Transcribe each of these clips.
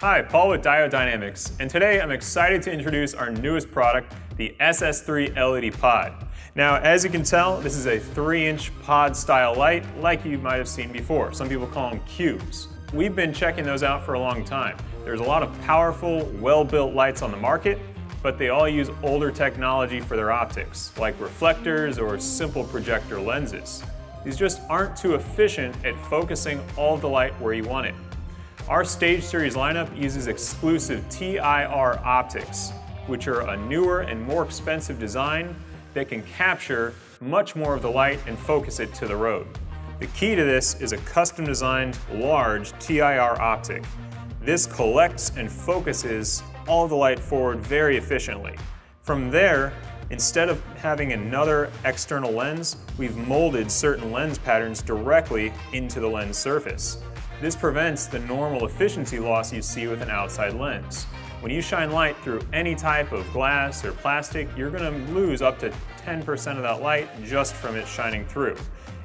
Hi, Paul with Diode Dynamics, and today I'm excited to introduce our newest product, the SS3 LED Pod. Now, as you can tell, this is a 3-inch pod style light like you might have seen before. Some people call them cubes. We've been checking those out for a long time. There's a lot of powerful, well-built lights on the market, but they all use older technology for their optics, like reflectors or simple projector lenses. These just aren't too efficient at focusing all the light where you want it. Our Stage Series lineup uses exclusive TIR optics, which are a newer and more expensive design that can capture much more of the light and focus it to the road. The key to this is a custom designed large TIR optic. This collects and focuses all the light forward very efficiently. From there, instead of having another external lens, we've molded certain lens patterns directly into the lens surface. This prevents the normal efficiency loss you see with an outside lens. When you shine light through any type of glass or plastic, you're going to lose up to 10% of that light just from it shining through.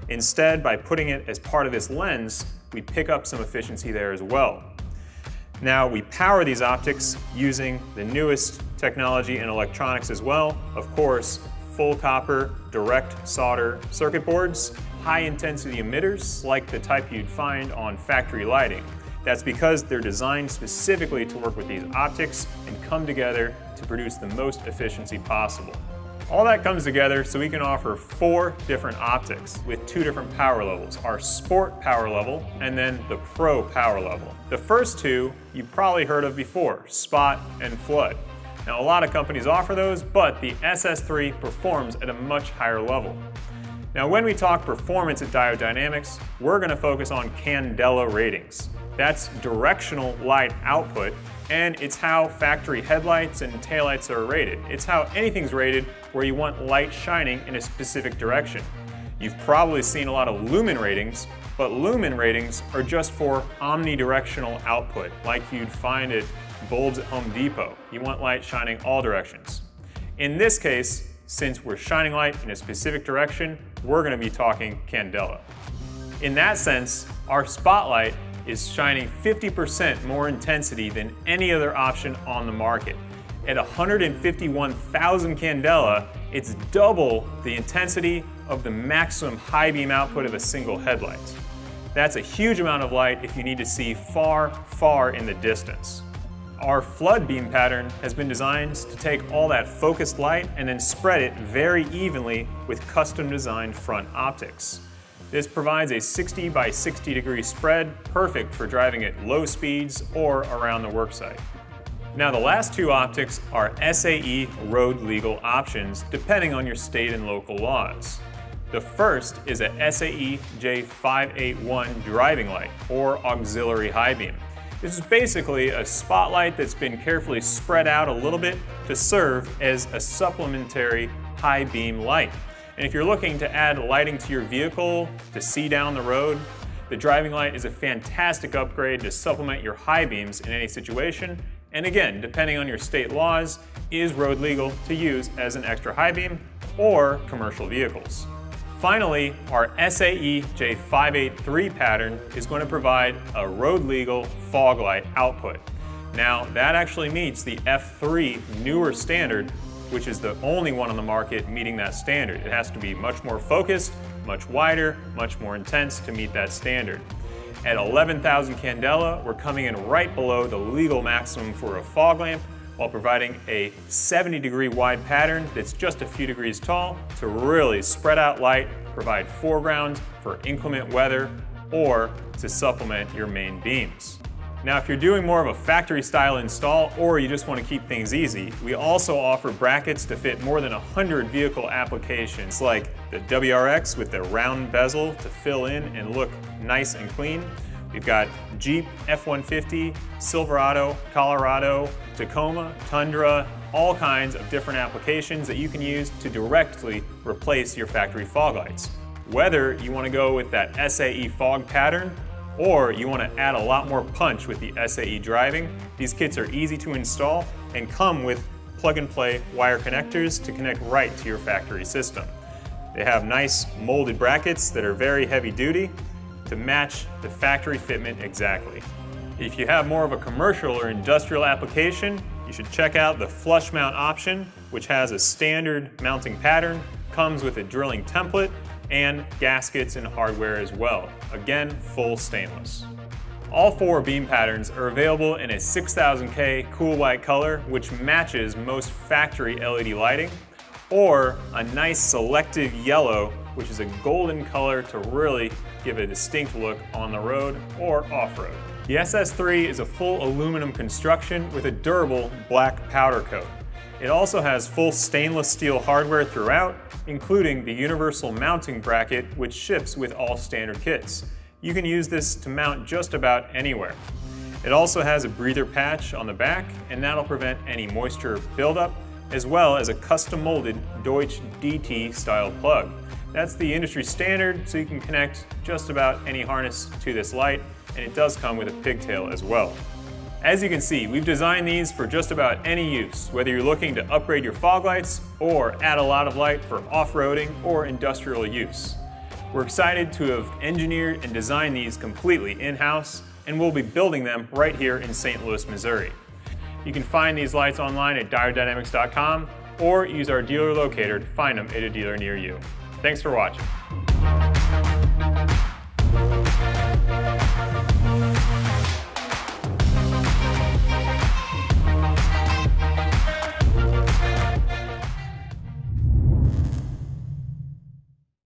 Instead, by putting it as part of this lens, we pick up some efficiency there as well. Now, we power these optics using the newest technology in electronics as well. Of course, full copper, direct solder circuit boards, high intensity emitters like the type you'd find on factory lighting. That's because they're designed specifically to work with these optics and come together to produce the most efficiency possible. All that comes together so we can offer four different optics with two different power levels, our sport power level and then the pro power level. The first two you've probably heard of before, spot and flood. Now a lot of companies offer those, but the SS3 performs at a much higher level. Now when we talk performance at Diode Dynamics, we're going to focus on candela ratings. That's directional light output, and it's how factory headlights and taillights are rated. It's how anything's rated where you want light shining in a specific direction. You've probably seen a lot of lumen ratings, but lumen ratings are just for omnidirectional output, like you'd find at bulbs at Home Depot. You want light shining all directions. In this case, since we're shining light in a specific direction, we're gonna be talking candela. In that sense, our spotlight is shining 50% more intensity than any other option on the market. At 151,000 candela, it's double the intensity of the maximum high beam output of a single headlight. That's a huge amount of light if you need to see far, far in the distance. Our flood beam pattern has been designed to take all that focused light and then spread it very evenly with custom designed front optics. This provides a 60 by 60 degree spread, perfect for driving at low speeds or around the worksite. Now the last two optics are SAE road legal options depending on your state and local laws. The first is a SAE J581 driving light or auxiliary high beam. This is basically a spotlight that's been carefully spread out a little bit to serve as a supplementary high beam light. And if you're looking to add lighting to your vehicle to see down the road, the driving light is a fantastic upgrade to supplement your high beams in any situation. And again, depending on your state laws, is road legal to use as an extra high beam or commercial vehicles. Finally, our SAE J583 pattern is going to provide a road legal fog light output. Now, that actually meets the F3 newer standard which is the only one on the market meeting that standard. It has to be much more focused, much wider, much more intense to meet that standard. At 11,000 candela, we're coming in right below the legal maximum for a fog lamp while providing a 70 degree wide pattern that's just a few degrees tall to really spread out light, provide foreground for inclement weather, or to supplement your main beams. Now, if you're doing more of a factory style install or you just want to keep things easy, we also offer brackets to fit more than 100 vehicle applications like the WRX with the round bezel to fill in and look nice and clean. We've got Jeep, F-150, Silverado, Colorado, Tacoma, Tundra, all kinds of different applications that you can use to directly replace your factory fog lights. Whether you want to go with that SAE fog pattern or you want to add a lot more punch with the SAE driving, these kits are easy to install and come with plug and play wire connectors to connect right to your factory system. They have nice molded brackets that are very heavy duty to match the factory fitment exactly. If you have more of a commercial or industrial application, you should check out the flush mount option, which has a standard mounting pattern, comes with a drilling template, and gaskets and hardware as well. Again, full stainless. All four beam patterns are available in a 6000K cool white color, which matches most factory LED lighting, or a nice selective yellow, which is a golden color to really give a distinct look on the road or off-road. The SS3 is a full aluminum construction with a durable black powder coat. It also has full stainless steel hardware throughout, including the universal mounting bracket which ships with all standard kits. You can use this to mount just about anywhere. It also has a breather patch on the back, and that'll prevent any moisture buildup, as well as a custom molded Deutsch DT style plug. That's the industry standard, so you can connect just about any harness to this light, and it does come with a pigtail as well. As you can see, we've designed these for just about any use, whether you're looking to upgrade your fog lights or add a lot of light for off-roading or industrial use. We're excited to have engineered and designed these completely in-house, and we'll be building them right here in St. Louis, Missouri. You can find these lights online at diodedynamics.com or use our dealer locator to find them at a dealer near you. Thanks for watching.